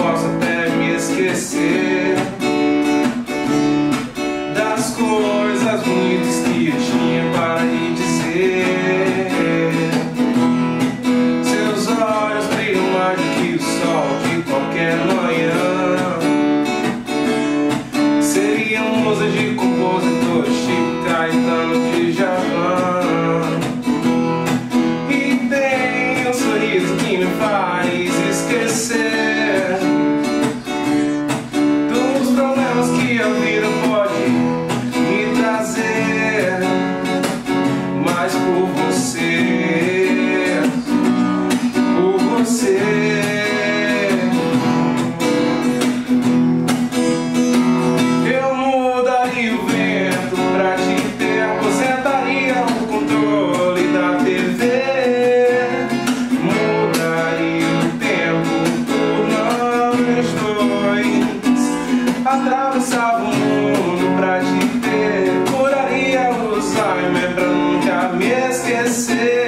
posso até me esquecer das coisas muitas que eu tinha para lhe dizer. Seus olhos brilham mais do que o sol de qualquer manhã. Seria musa de compositor, Chico Caetano de Javan. E tem um sorriso que me faz Atravessava o mundo pra te ter, curaria o Alzheimer pra nunca me esquecer.